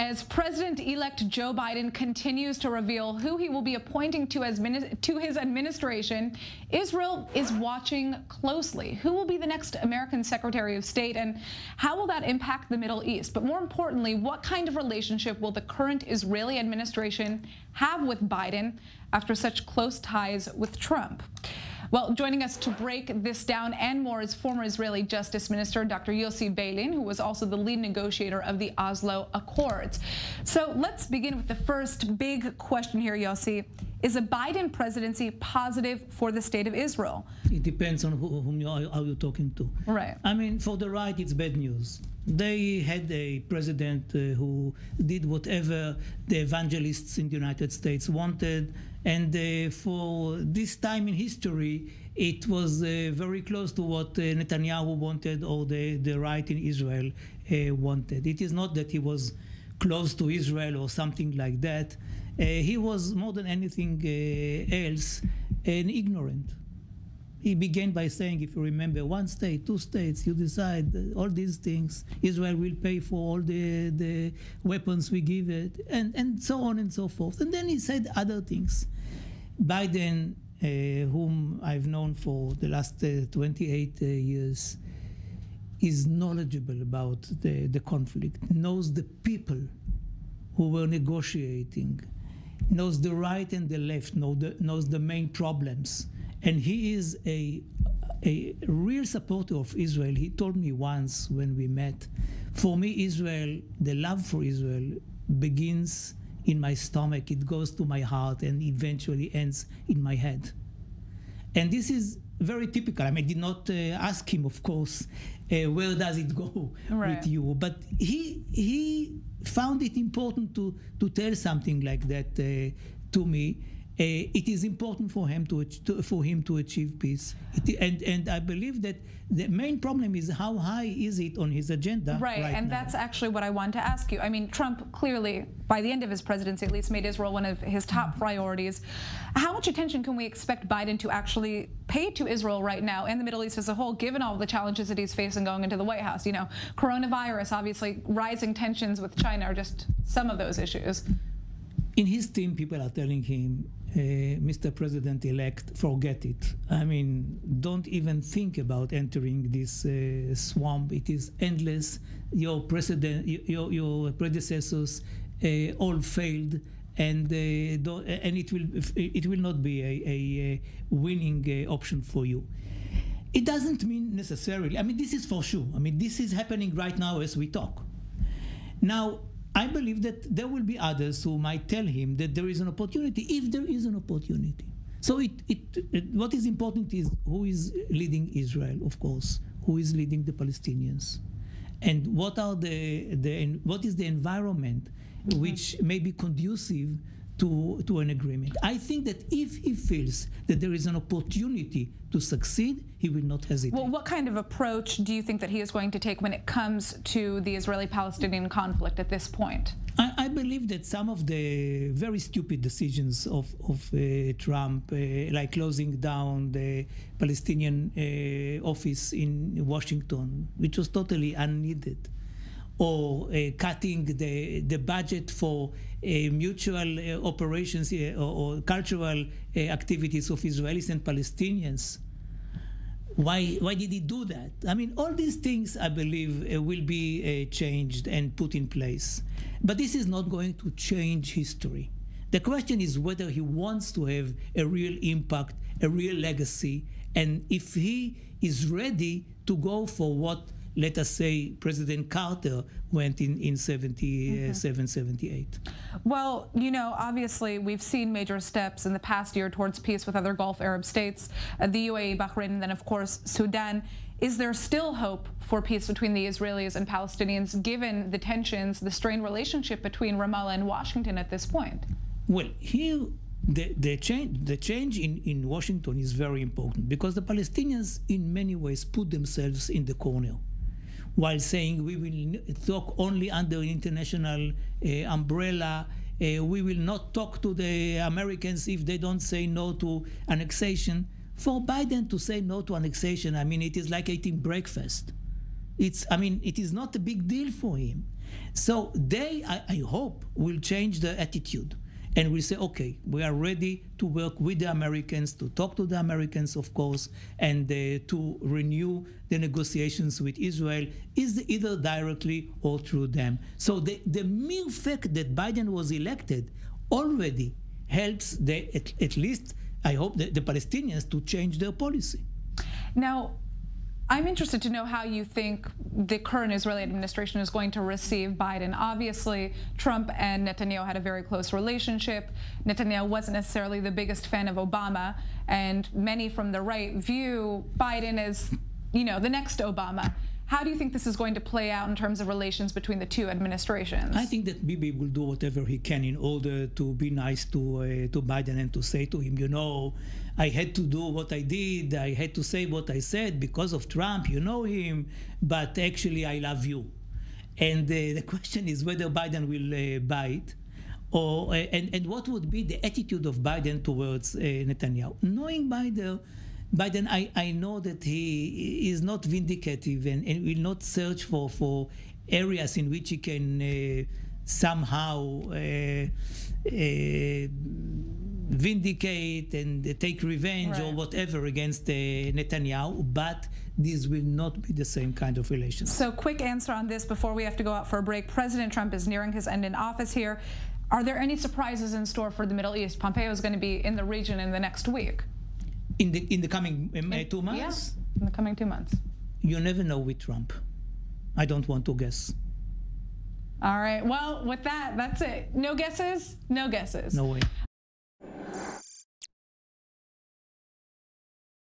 As President elect Joe Biden continues to reveal who he will be appointing to, as, to his administration, Israel is watching closely. Who will be the next American Secretary of State, and how will that impact the Middle East? But more importantly, what kind of relationship will the current Israeli administration have with Biden after such close ties with Trump? Well, joining us to break this down and more is former Israeli Justice Minister Dr. Yossi Beilin, who was also the lead negotiator of the Oslo Accords. So let's begin with the first big question here, Yossi. Is a Biden presidency positive for the state of Israel? It depends on who, whom you are, are you talking to. Right. I mean, for the right, it's bad news. They had a president uh, who did whatever the evangelists in the United States wanted and uh, for this time in history, it was uh, very close to what uh, Netanyahu wanted or the, the right in Israel uh, wanted. It is not that he was close to Israel or something like that. Uh, he was more than anything uh, else an ignorant. He began by saying, if you remember, one state, two states, you decide all these things. Israel will pay for all the, the weapons we give it, and, and so on and so forth. And then he said other things. Biden, uh, whom I've known for the last uh, 28 uh, years, is knowledgeable about the, the conflict, knows the people who were negotiating, knows the right and the left, know the, knows the main problems and he is a a real supporter of Israel. He told me once when we met, for me, Israel, the love for Israel begins in my stomach, it goes to my heart, and eventually ends in my head. And this is very typical. I mean, I did not uh, ask him, of course, uh, where does it go right. with you, but he he found it important to to tell something like that uh, to me Eh, it is important for him to, to, for him to achieve peace. It, and and I believe that the main problem is how high is it on his agenda. Right, right and now. that's actually what I wanted to ask you. I mean, Trump clearly, by the end of his presidency, at least made Israel one of his top priorities. How much attention can we expect Biden to actually pay to Israel right now and the Middle East as a whole, given all the challenges that he's facing going into the White House? You know, coronavirus, obviously, rising tensions with China are just some of those issues. In his team, people are telling him uh, Mr. President elect, forget it. I mean, don't even think about entering this uh, swamp. It is endless. Your president, your, your predecessors uh, all failed. And and it will it will not be a, a winning option for you. It doesn't mean necessarily. I mean, this is for sure. I mean, this is happening right now as we talk. Now, I believe that there will be others who might tell him that there is an opportunity, if there is an opportunity. So it, it, it, what is important is who is leading Israel, of course, who is leading the Palestinians, and what are the, the what is the environment mm-hmm. which may be conducive to, to an agreement. I think that if he feels that there is an opportunity to succeed, he will not hesitate. Well, what kind of approach do you think that he is going to take when it comes to the Israeli-Palestinian conflict at this point? I, I, believe that some of the very stupid decisions of, of uh, Trump, uh, like closing down the Palestinian uh, office in Washington, which was totally unneeded, or uh, cutting the, the budget for uh, mutual uh, operations or, or, cultural activities of Israelis and Palestinians. Why, why did he do that? I mean, all these things, I believe, will be changed and put in place. But this is not going to change history. The question is whether he wants to have a real impact, a real legacy, and if he is ready to go for what let us say President Carter went in, in 77, mm-hmm. 78. Well, you know, obviously we've seen major steps in the past year towards peace with other Gulf Arab states, uh, the UAE, Bahrain, and then of course Sudan. Is there still hope for peace between the Israelis and Palestinians given the tensions, the strained relationship between Ramallah and Washington at this point? Well, here the, the change, the change in, in Washington is very important because the Palestinians, in many ways, put themselves in the corner while saying we will talk only under international uh, umbrella. Uh, we will not talk to the Americans if they don't say no to annexation. For Biden to say no to annexation, I mean, it is like eating breakfast. It's, I mean, it is not a big deal for him. So they, I, I hope, will change the attitude and we say, okay, we are ready to work with the Americans, to talk to the Americans, of course, and uh, to renew the negotiations with Israel, is either directly or through them. So the, the mere fact that Biden was elected already helps the, at, at least, I hope, the, the Palestinians to change their policy. Now, I'm interested to know how you think the current Israeli administration is going to receive Biden. Obviously, Trump and Netanyahu had a very close relationship. Netanyahu wasn't necessarily the biggest fan of Obama, and many from the right view Biden as, you know, the next Obama. How do you think this is going to play out in terms of relations between the two administrations? I think that Bibi will do whatever he can in order to be nice to uh, to Biden and to say to him, you know, I had to do what I did, I had to say what I said because of Trump. You know him, but actually I love you. And uh, the question is whether Biden will uh, it. Or, uh, and, and what would be the attitude of Biden towards uh, Netanyahu? Knowing Biden, Biden, I, I know that he is not vindicative and, and will not search for, for areas in which he can uh, somehow uh, uh, vindicate and take revenge right. or whatever against uh, Netanyahu, but this will not be the same kind of relation. So, quick answer on this before we have to go out for a break. President Trump is nearing his end in office here. Are there any surprises in store for the Middle East? Pompeo is going to be in the region in the next week. In the in the coming um, in, two months. Yeah, in the coming two months. You never know with Trump. I don't want to guess. All right. Well, with that, that's it. No guesses. No guesses. No way.